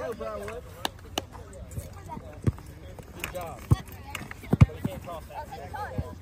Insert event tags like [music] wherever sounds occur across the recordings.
go, Briarwood. Good job. But you can't cross that.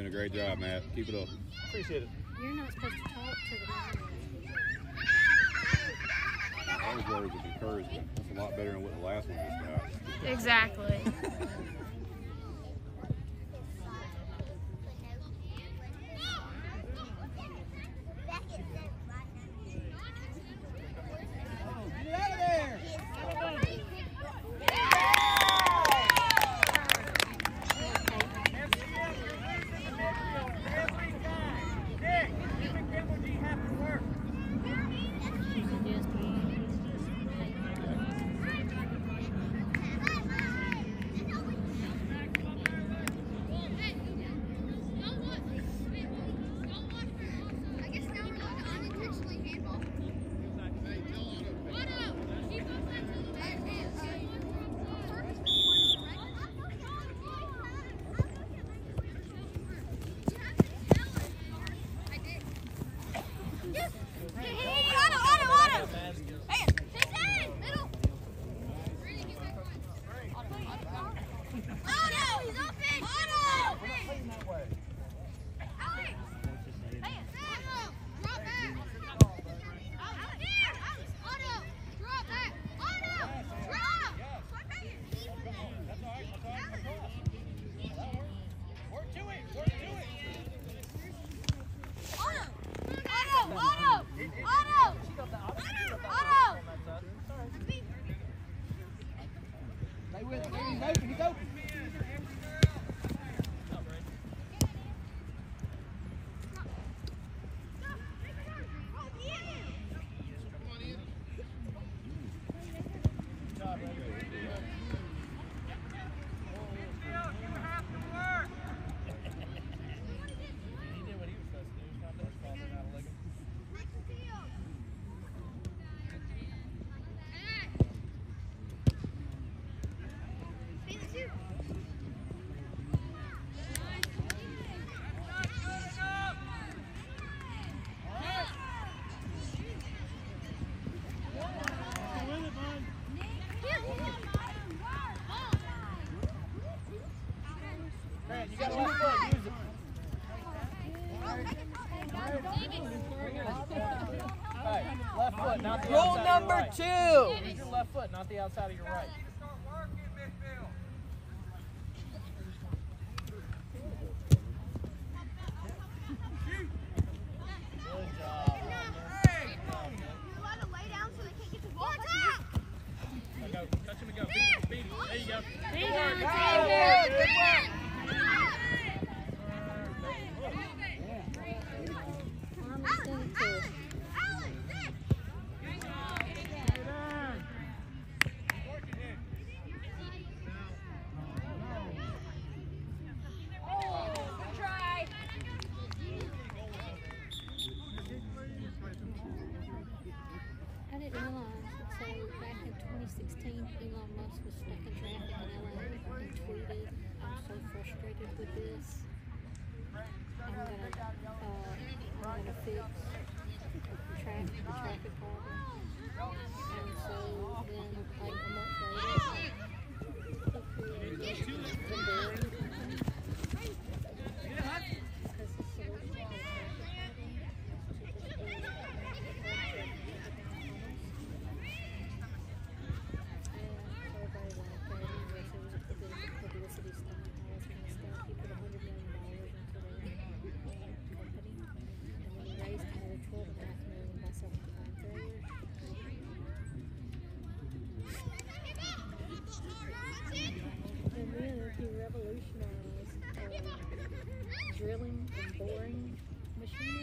doing a great job, Matt. Keep it up. Appreciate it. You're not supposed to talk to the manager. Those words of encouragement. That's a lot better than what the last one just got. Exactly. [laughs] outside of your right. Machine.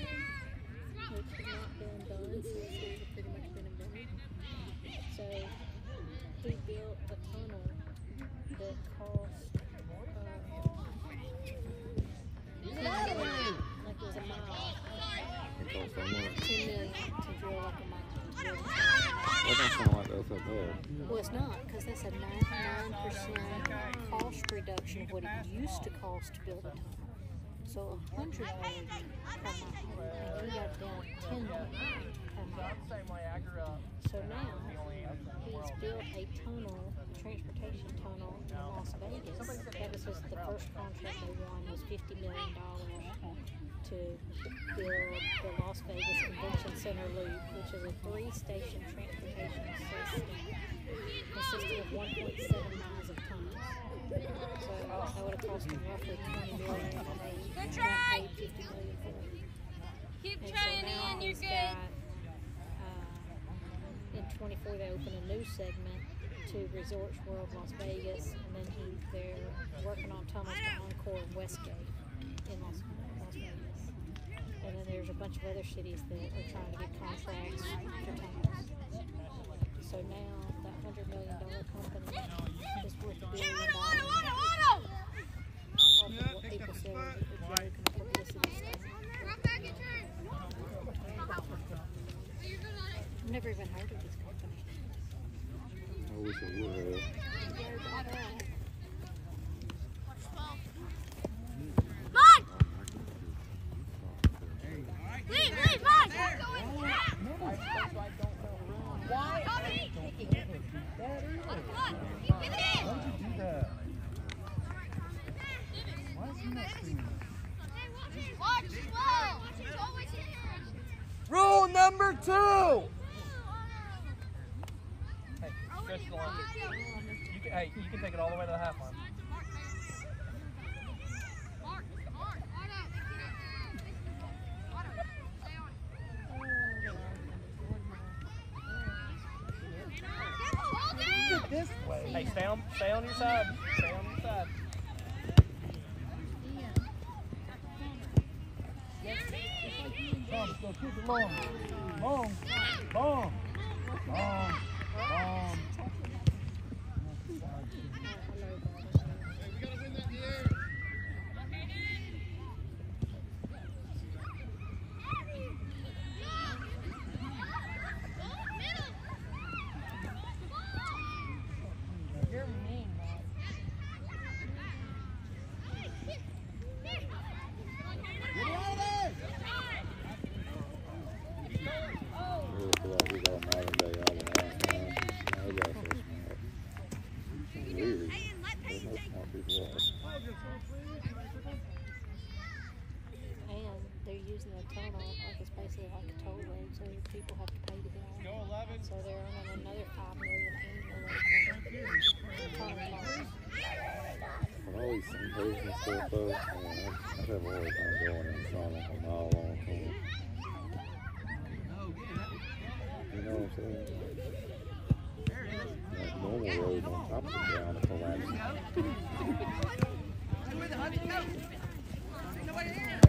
down So now, he's built a tunnel, transportation tunnel in Las Vegas. That was the first contract they won was $50 million to build the Las Vegas Convention Center loop, which is a three-station transportation system consisting of 1.7 miles of tunnels. So that would have cost him roughly $20 million. Good try! $50 million Keep And so trying, now Ian. You're good. got, uh, in 24, they open a new segment to Resorts World Las Vegas, and then he they're working on tunnels to Encore and Westgate in Las, Las Vegas. And then there's a bunch of other cities that are trying to get contracts for tunnels. So now that hundred million dollar company is worth a billion dollars. people say was a joke and a publicity stunt. Drop back and turn. You're good on it. I've never even heard of this company. I wish I would have. Come on. Leave, leave, on. Why? Tommy. Come it in. Why'd you do that? Why is he not seeing it? Watch, whoa. It's always here. Rule number two. Hey, stretch the line. You can, hey, you can take it all the way to the half line. Não vai ir.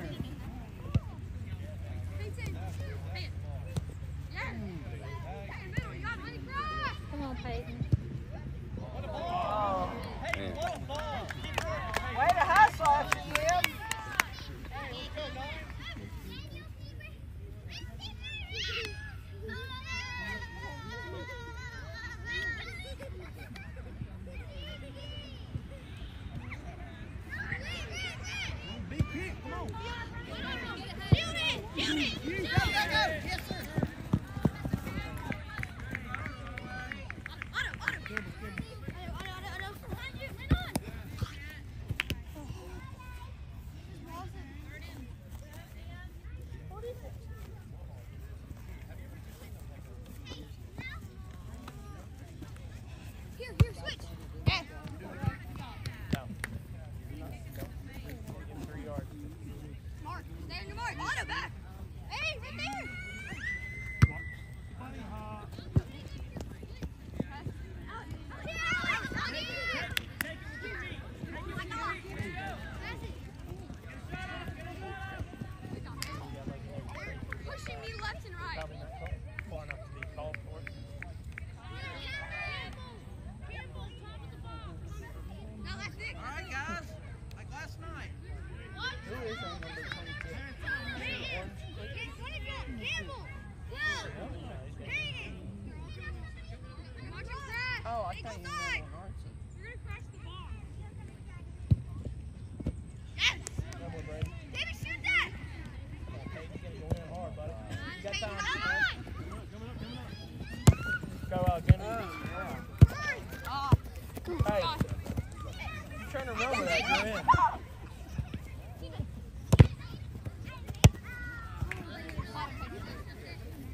trying to remember that.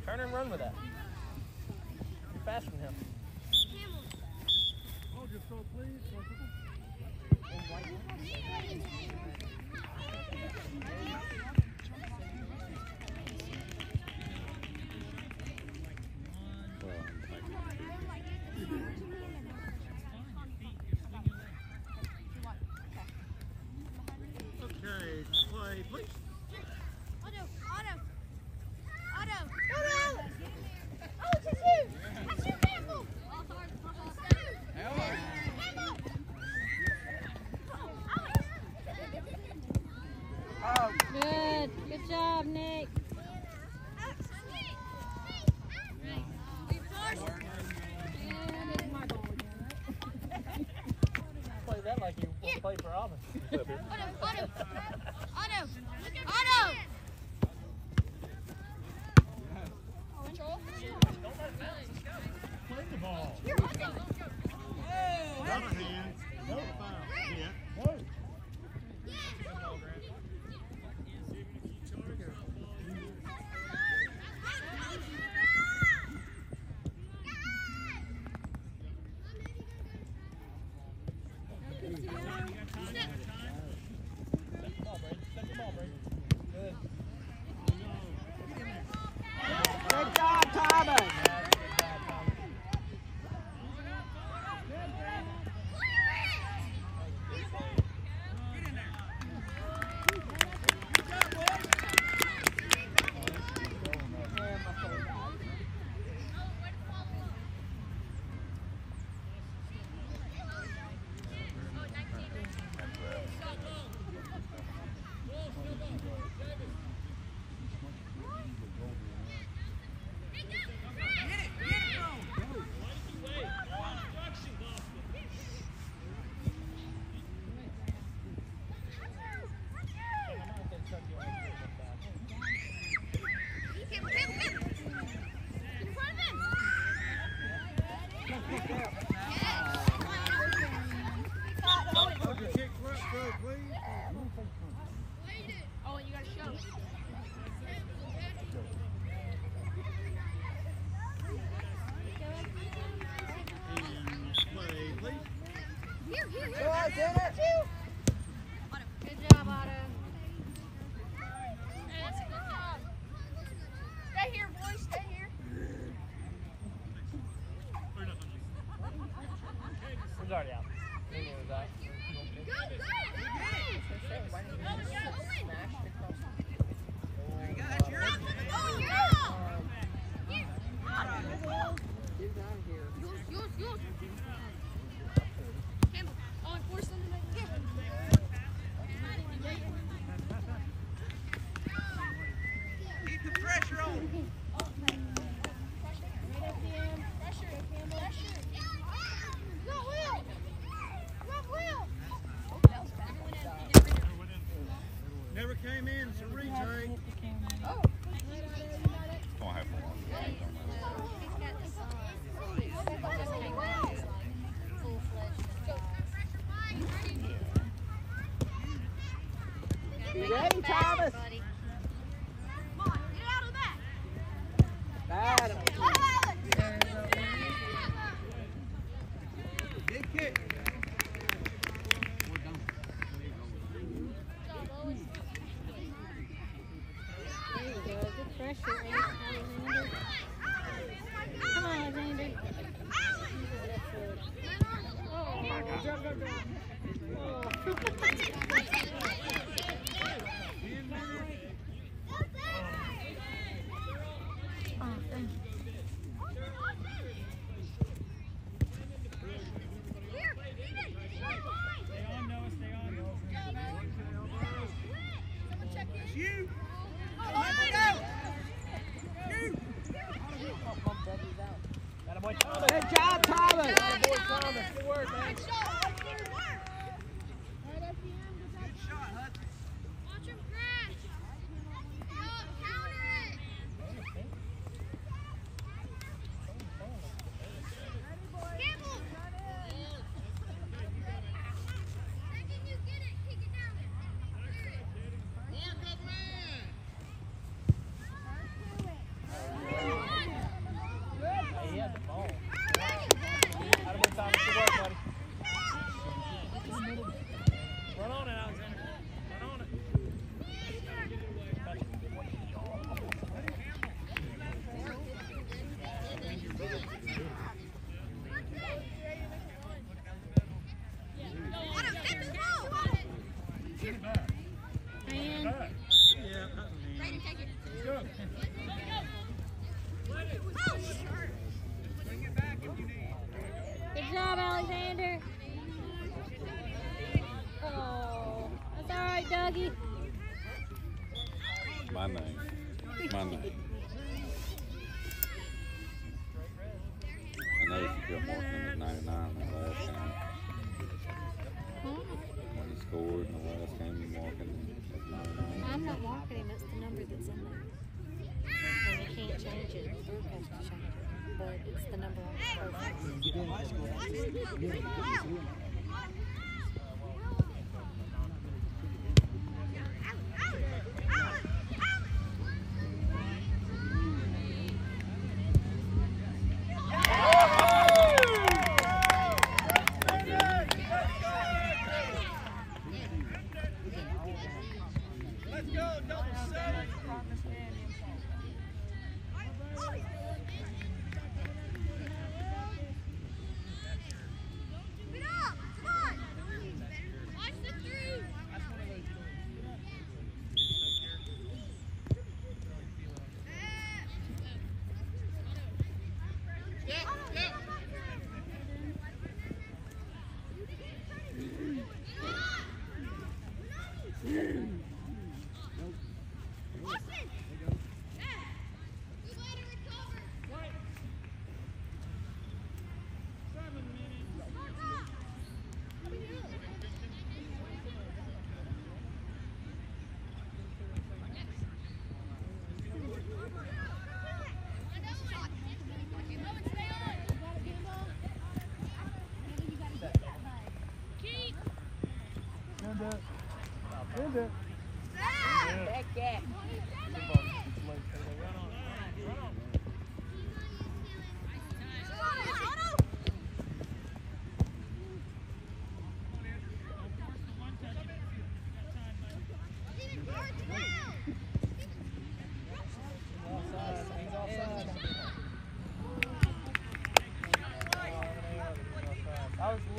Turn and run with that. You're faster than him. Hold your so please. it. record and the last time you. I'm not walking That's the number that's in there. And you can't change it, has to change it, but it's the number on the profile.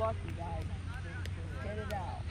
lucky, guys. Get it out.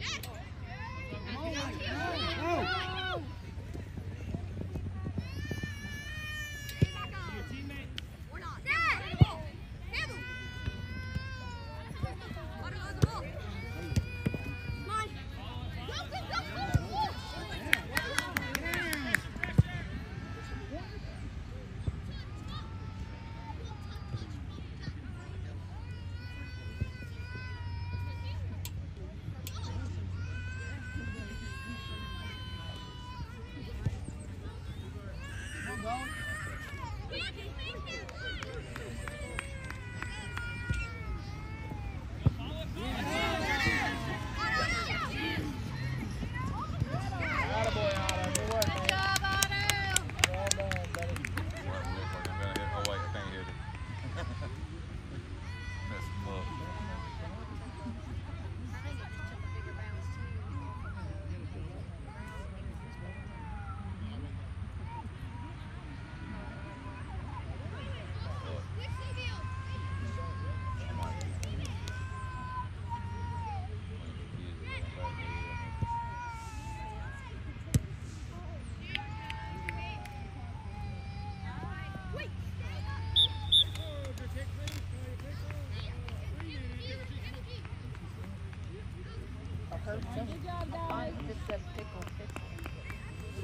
Yes.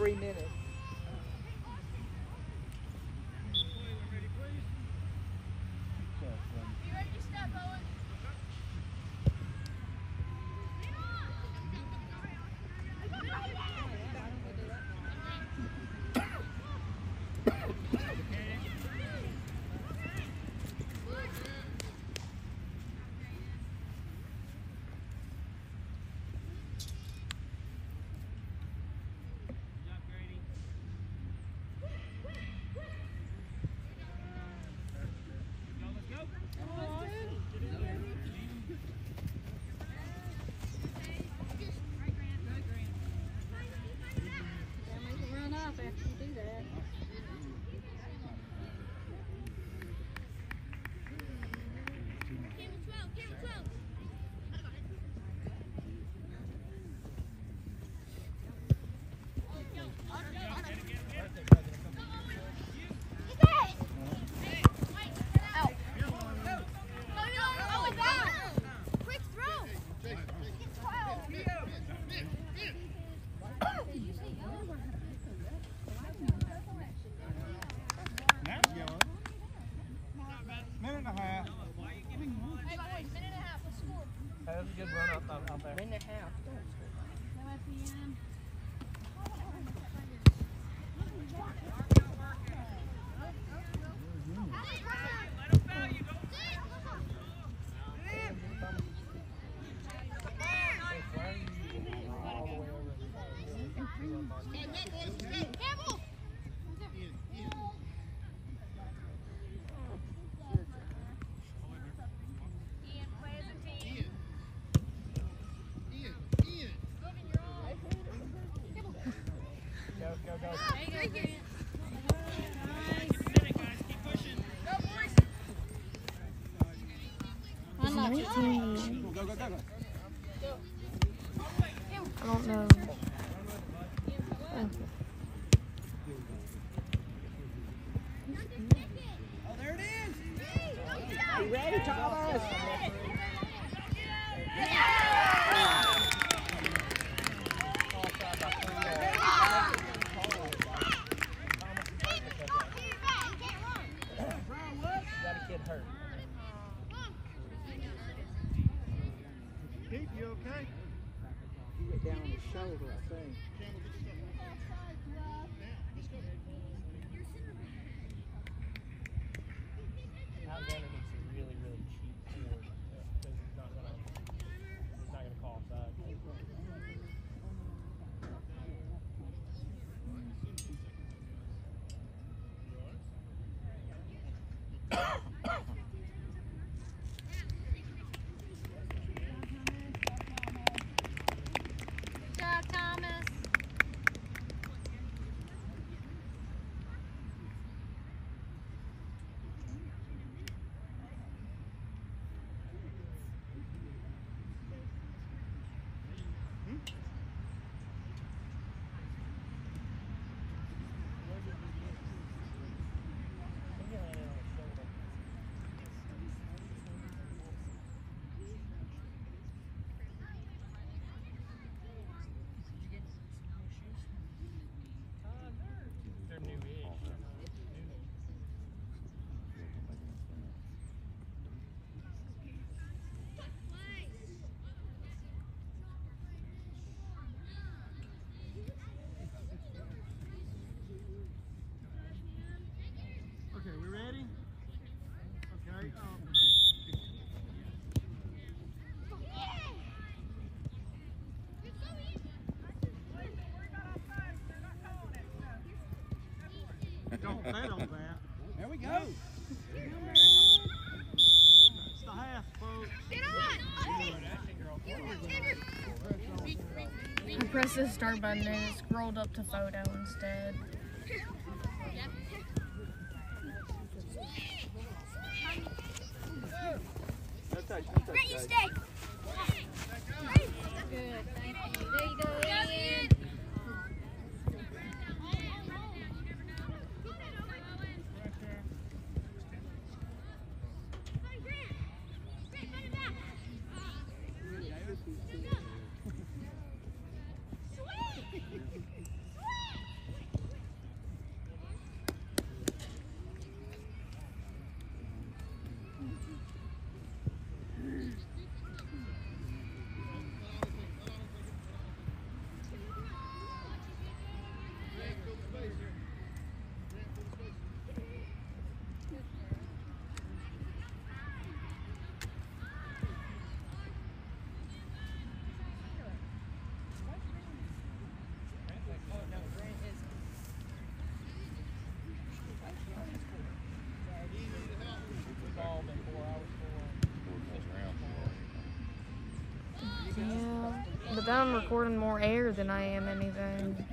three minutes. There we go. It's the half, folks. Get on! I pressed the start button and it scrolled up to photo instead. Good, thank you. There you go. Recording more air than I am anything.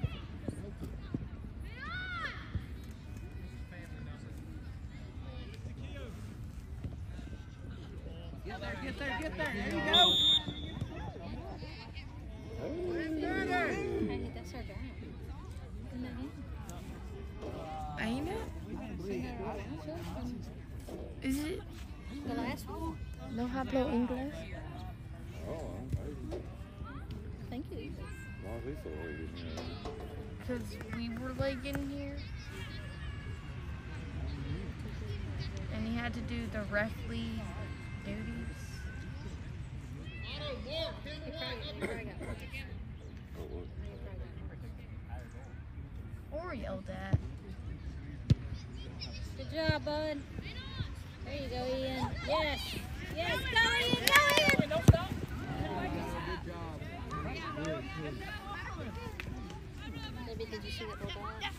Or yelled at. Good job, bud. There you go, Ian. Yes. Yes, go, Ian. Go, Ian. Don't stop. Maybe did you see that roll by?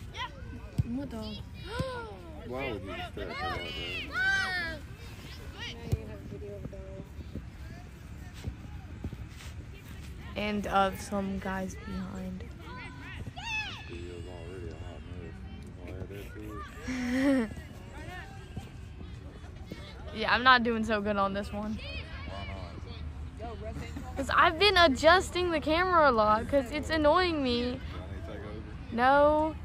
What the? [gasps] Why would you distract her that? Now you're gonna have a video of a dog. And of some guys behind. [laughs] Yeah, I'm not doing so good on this one. Because I've been adjusting the camera a lot because it's annoying me. No.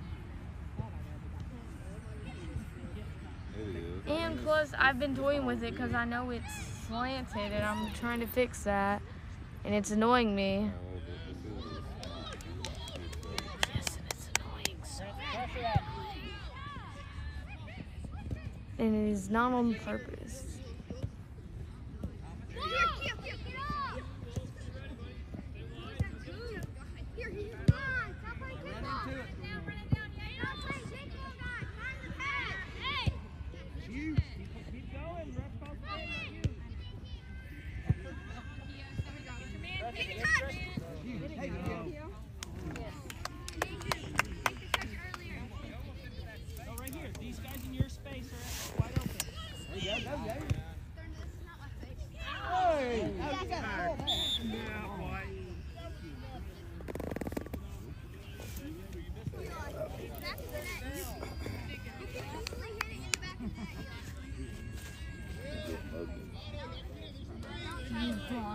And plus, I've been toying with it because I know it's slanted and I'm trying to fix that. And it's annoying me. But this is- Yes, and it's annoying. So. Pressure. And it is not on purpose.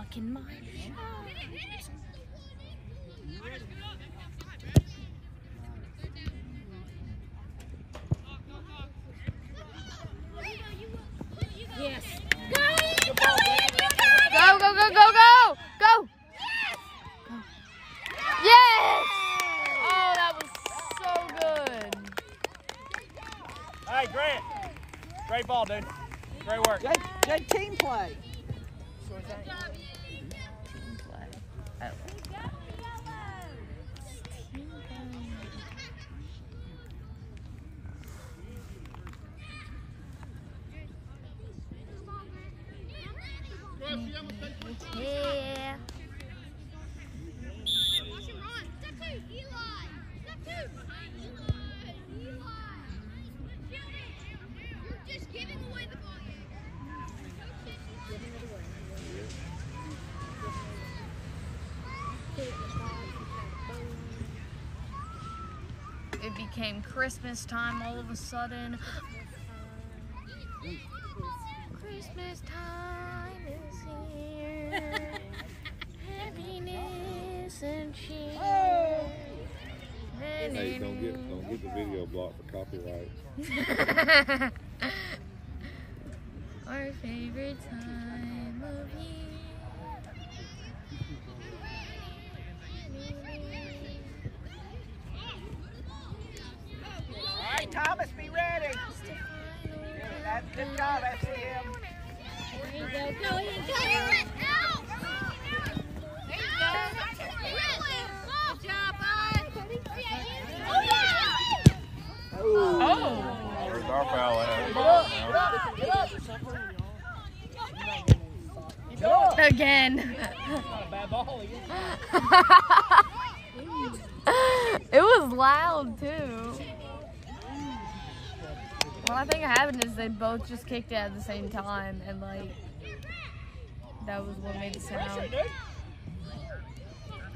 Blocking my Yes. It became Christmas time all of a sudden. Christmas time is here. [laughs] Happiness and cheer. Hey, don't get don't get the video blocked for copyright. [laughs] Our favorite time of year. All right, Thomas, be ready. That's good job, FCM. There you go. Go, Ian. Go, Get Ian. it out! There you go. Good job, bud. Oh, yeah! Oh! There's our foul at. Again. Not a bad ball. Ian. it was loud too. Well, I think happened is they both just kicked it at the same time and like that was what made the sound.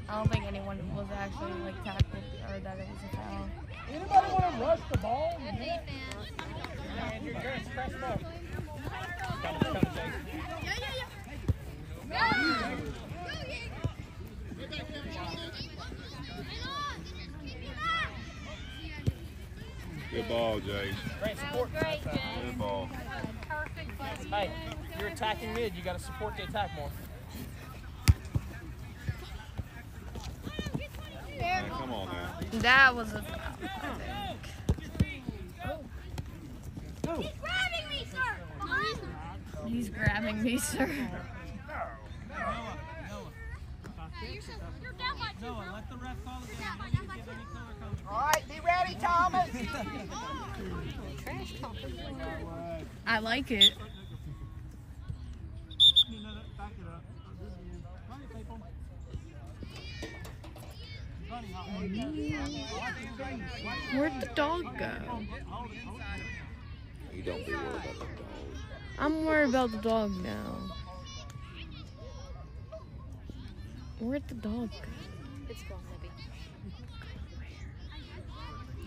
I don't think anyone was actually like tackled or that it was a foul. Anybody want to rush the ball? Good defense. Andrew, Chris, press them up. Coming, coming, Jason. Yeah, yeah, yeah. Go! Good ball, Jay. Grant, support. Great, Jay. Good ball. Perfect play. Hey, you're attacking mid. You got to support the attack more. Man, come on now. That was a foul. I think. He's grabbing me, sir. Behind him. He's grabbing me, sir. Hey, you're so, you're down by two, bro. let the ref call You're again. down by, You down by give two. any color code. All right, be ready, Thomas. Trash. I like it. You know that, back it up. Do it again. Run it, people. Bunny hop. Where'd the dog go? You don't be worried about the dog. I'm worried about the dog now. Where'd the dog go? It's gone, Libby.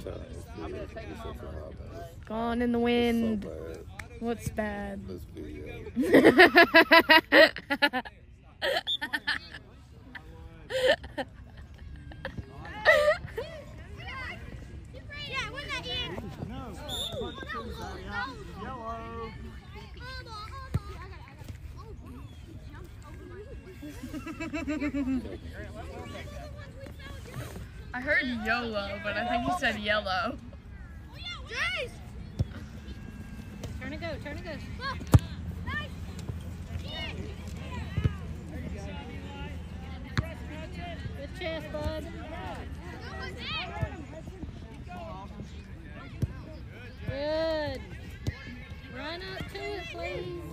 Tell him it's video. It's such a lot bad. Gone in the wind. so bad. What's bad? This video. Yeah, win that in. No. Punch two, sorry, out. Yellow. Hold on, hold on. I got it, I heard YOLO, but I think he said yellow. Jace! Turn go, turn go. Good chest, bud. Good. Run up to it, please.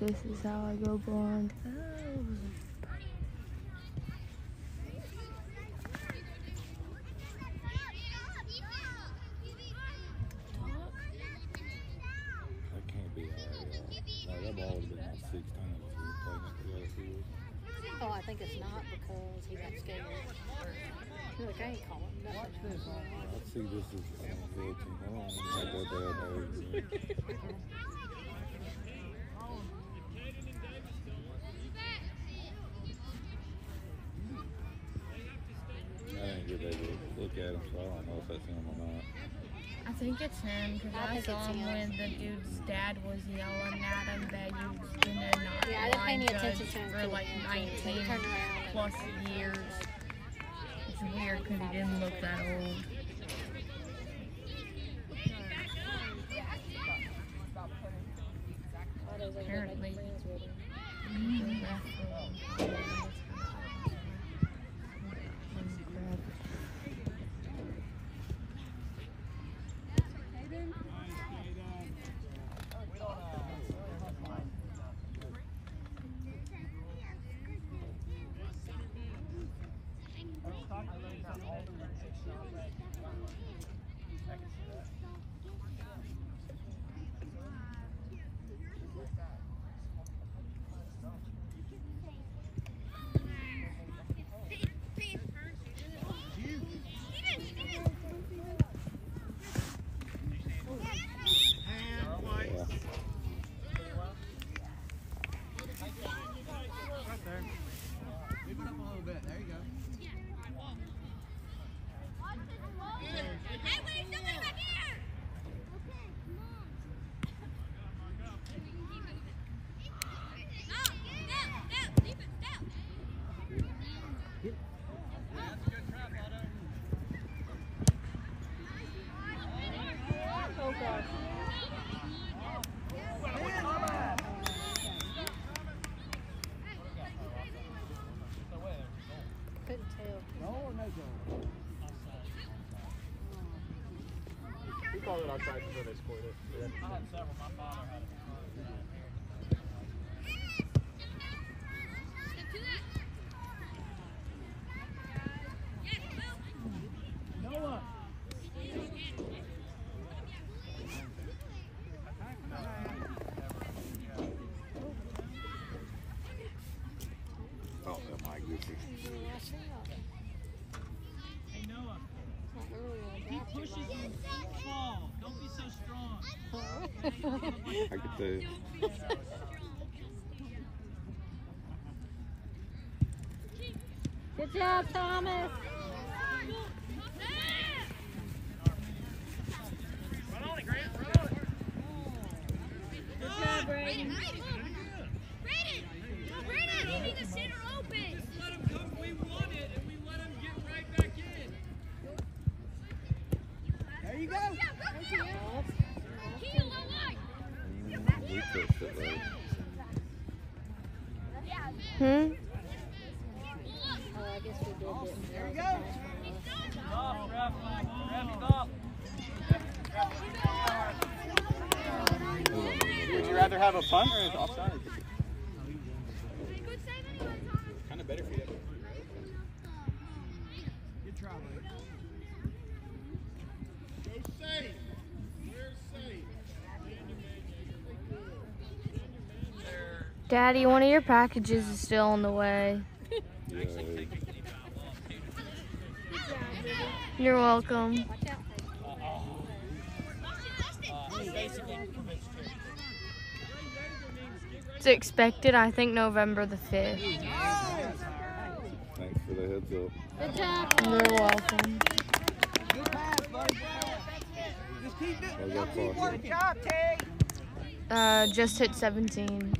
This is how I go blind. That can't be our, uh, no, that ball would have been like sixteen if we were playing at the last field. Oh, I think it's not because he got scared. Look, I ain't calling nothing. I see this is uh, fourteen. I don't think that bad hard. I didn't get that to look at him, so I don't know if that's him or not. I think it's him because I I, think saw it's him when the dude's dad was yelling at him that he was gonna not Yeah, I didn't pay any attention to him for like the end, 19 turned around and- plus years. It's weird because he didn't look that old. Apparently. the ref Yeah. He called it outside before they scored it. I had several. My father had it. Noah. Oh, that might get you. Yeah, I see it. Hey, Noah. Not really He adapted pushes like you. Fall. Don't be so strong. I could tell. Good job, Thomas. Good job, Brayden. You need the center open. Let him come. We won it, and we let him get right back in. There you go. Keel, low line. We pushed it though. Hmm? Oh, I guess we did it. There you go. Off, ref. Ref, he's off. We don't need to Would do you it. rather have a punt or an offside? Daddy, one of your packages is still on the way. Yay. You're welcome. Watch out. Basically, convinced you. It's expected, I think, November the 5th. Thanks for the heads up. Good job. You're welcome. Good pass, buddy. Just keep it. Keep working. Good job, Tay. Uh, just hit 17.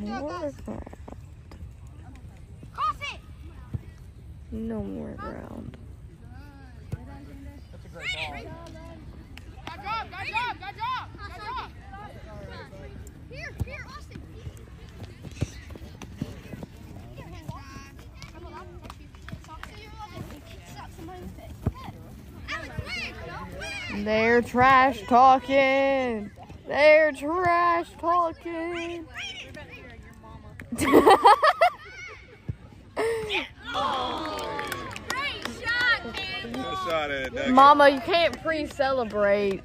More. No more ground. That's a great ball. Good job, good job, good job, good job. They're trash talking. They're trash talking. Great shot, man. Good shot at it, Mama, you can't pre-celebrate.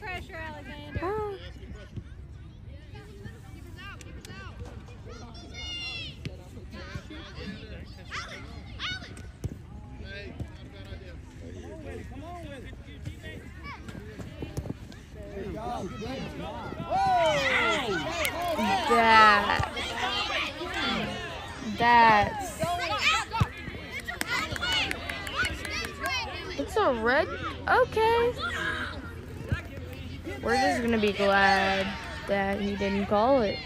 Pressure, Alexander. Ah. That. That's. It's a red. Okay. We're just gonna be glad that he didn't call it.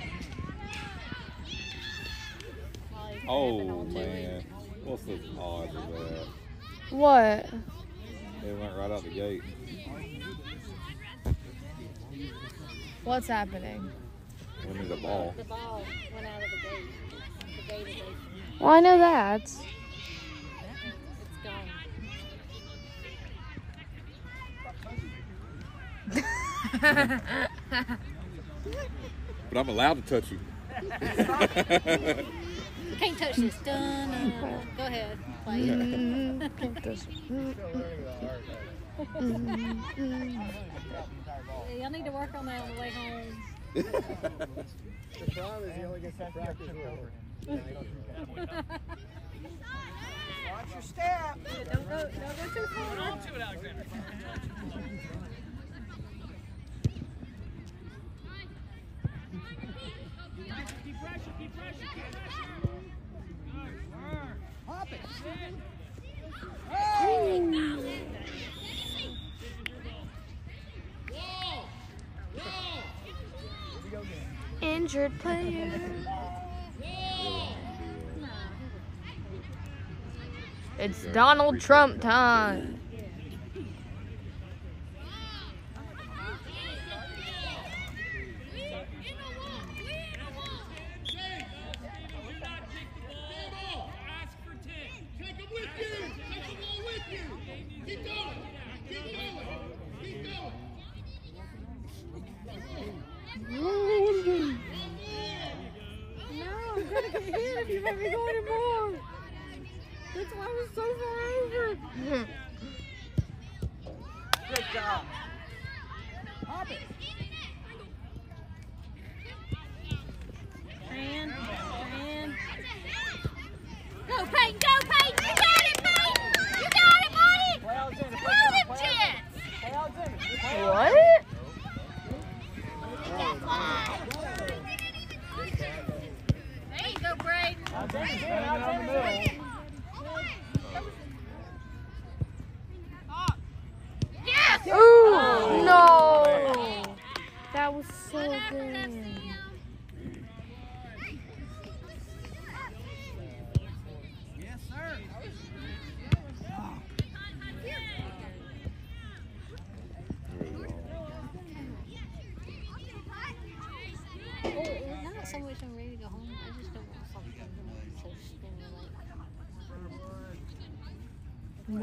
Oh, man. What's the odds of that? What? It went right out the gate. What's happening? We need a ball. The ball went out of the gate. The gate is open. Well, I know that. It's gone. [laughs] [laughs] But I'm allowed to touch you. You can't touch this. Dun, dun, dun. Go ahead. Play it. Can't touch- Still learning the art. Y'all need to work on that on the way home. The problem is he only gets to practice with it. Watch your step. Don't go, don't go too far. On to it, Alexander. Keep keep keep Injured player. It's Donald Trump time.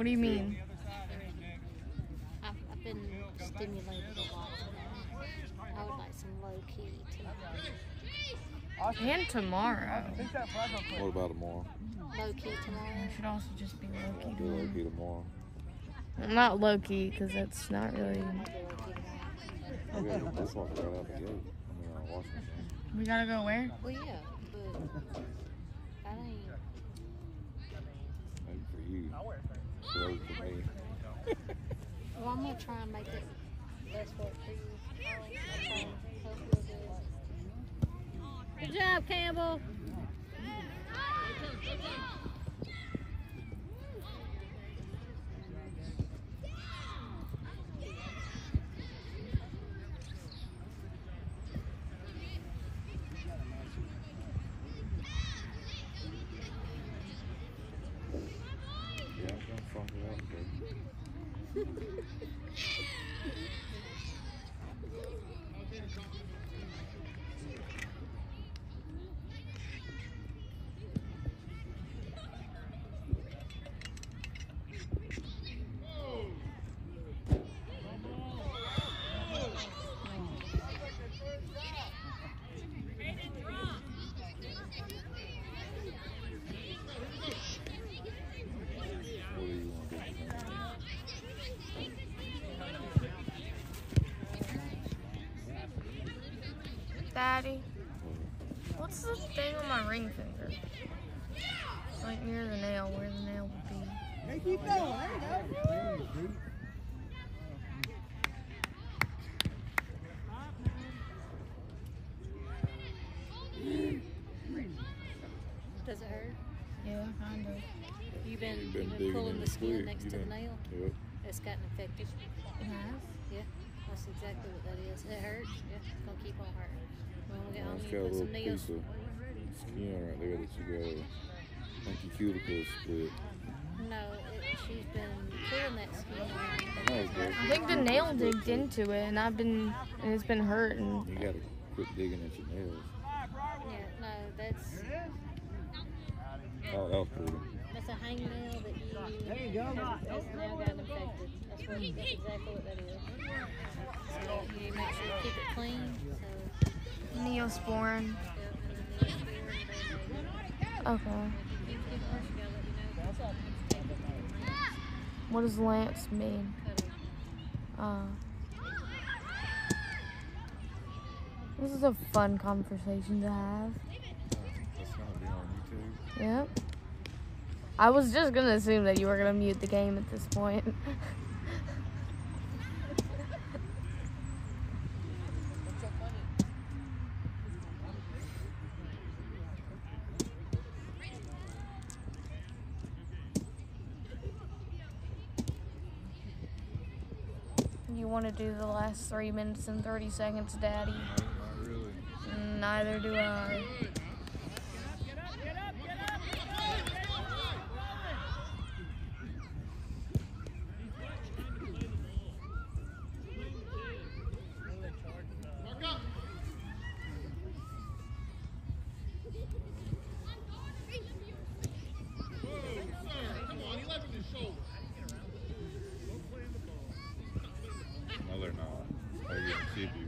What do you mean? I've, I've been stimulated a lot. I would like some low key tonight. And tomorrow. Fix that flag real quick. What about tomorrow? Low key tomorrow. It should also just be low key Do tomorrow. okay tomorrow. Not low key, because that's not really. I'll do low key tomorrow. We got this one right out the gate. I mean, Washington. We gotta go where? Well, yeah, but that ain't. Maybe for you. I'll wear it. Slow for me. Well, I'm gonna try and make it best work for you. Good job, Campbell. You've been, You've you've been been digging pulling in the the skin quick. next You to the nail. Yep. It's gotten infected. It has? Yeah, that's exactly what that is. It hurts. Yeah, it's gonna keep on hurting. When we get home, you got a put little some nails. piece of skin right there that you got I cuticle split. No, it, she's been pulling that skin. I I think the nail digged into it, and I've been, and it's been hurting. you gotta quit digging at your nails. Yeah, no, that's Oh, that was pretty. that's a hangnail that you. There you go. Has, has now gotten infected. That's what. That's exactly what that is. So you make sure you keep it clean. So Neosporin. yeah, and then the neosporin Band-Aid. Okay. If you keep it worse, you gotta let me know. Take it to What does Lance mean? cut. Uh, this is a fun conversation to have. That's gonna be on YouTube. Yep. I was just gonna assume that you were gonna mute the game at this point. You want to do the last three minutes and 30 seconds, Daddy? Really. Neither do I. No, they're not. They're getting chippy.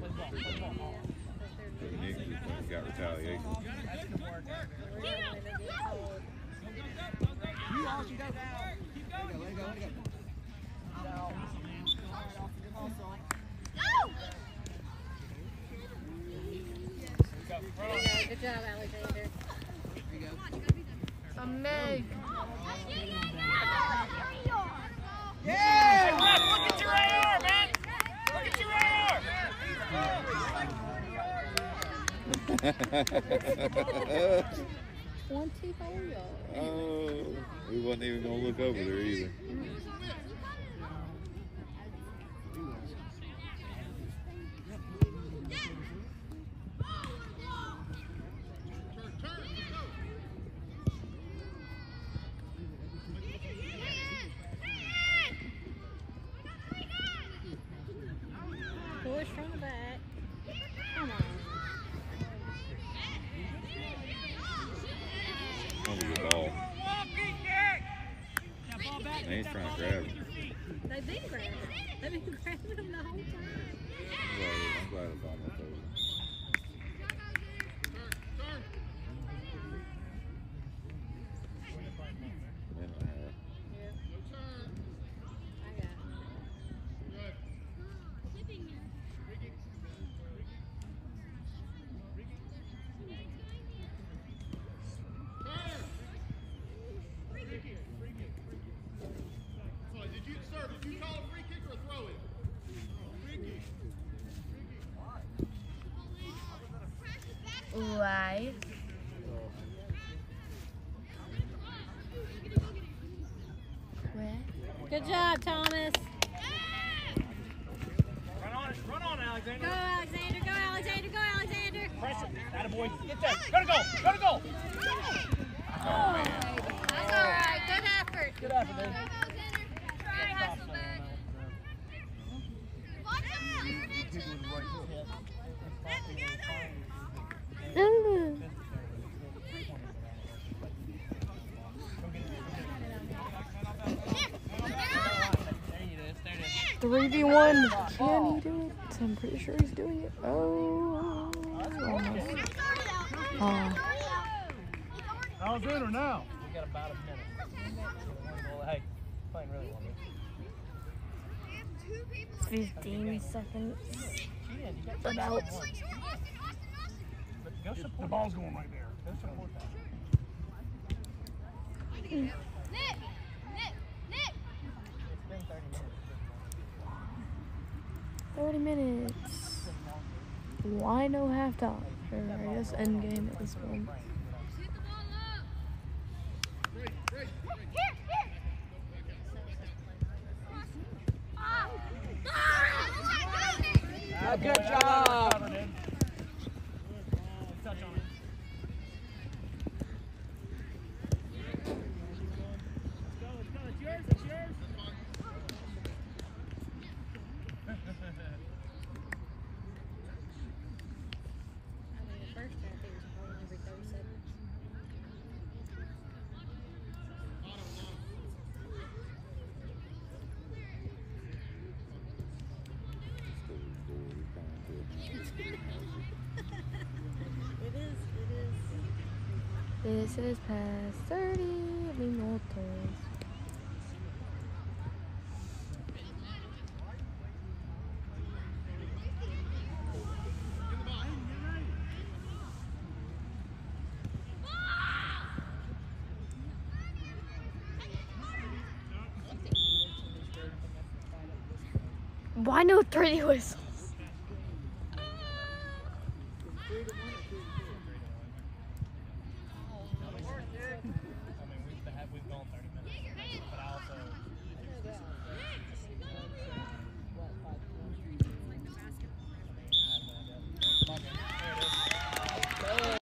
Because Nick just got retaliation. Good job, Alexander. A Meg. Hey, Ref, look at your AR, man! Look at your AR! [laughs] Twenty-four yards. oh, we wasn't even gonna look over there either. Mm-hmm. Push from the back. Come on. That was a good ball. And he's trying to grab him. They've been grabbing. They've been grabbing them the whole time. I'm glad, I'm glad it's almost over. Minute and a half. I got it. Did you, sir, did you call a free kick or a throw in? Live. Where? Good job, Thomas. Run on run on, Go, Alexander. Alexander. Go, Alexander. Go, Alexander. Press it. Attaboy. Get that. Go goal. Go to goal. Oh, man. That's all right. Good effort. Good effort, dude. Try, Hasselbeck. Watch Ooh. Three. Can he do it? I'm pretty sure he's doing it. Oh, almost. Oh. Alexander now. We got about a minute. Hey, playing really well. 15 seconds. She did. You got two About. down one. But go support the ball's going right there. Go support that. Nick! Nick! Nick! It's been 30 minutes. 30 minutes. Why no halftime? I guess end game at this point. Shoot the ball up! Here, here! Ah! Ah! Good job. Touch on it. Let's go, let's go. It's yours, it's yours. I mean, the first half, he was calling every 30 seconds. It is, it is. This is past 30 minutos. Why no 3D [laughs] whistle?